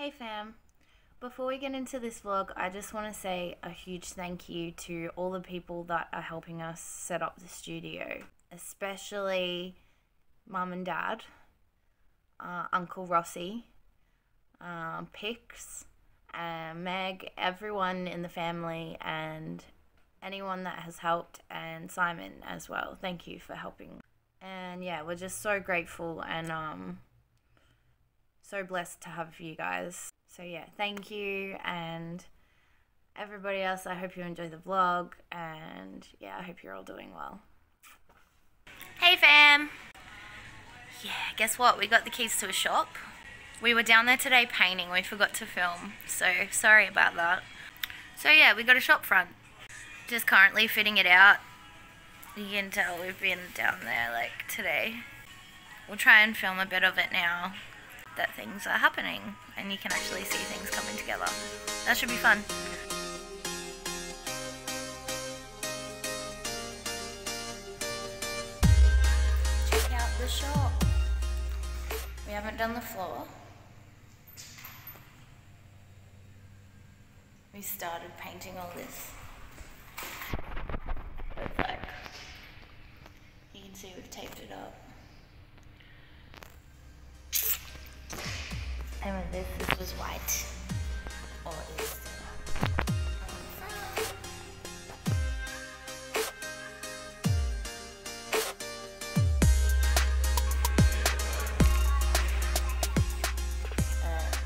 Hey fam, before we get into this vlog, I just want to say a huge thank you to all the people that are helping us set up the studio, especially mum and dad, uh, Uncle Rossy, um, Pix, uh, Meg, everyone in the family, and anyone that has helped, and Simon as well. Thank you for helping. And yeah, we're just so grateful and um, so blessed to have you guys. So yeah, thank you and everybody else. I hope you enjoy the vlog and yeah, I hope you're all doing well. Hey fam! Yeah, guess what? We got the keys to a shop. We were down there today painting. We forgot to film. So sorry about that. So yeah, we got a shop front. Just currently fitting it out. You can tell we've been down there like today. We'll try and film a bit of it now that things are happening and you can actually see things coming together. That should be fun. Check out the shop. We haven't done the floor. We started painting all this. It's like, you can see we've taped it up. This, this was white. Or it is. Uh.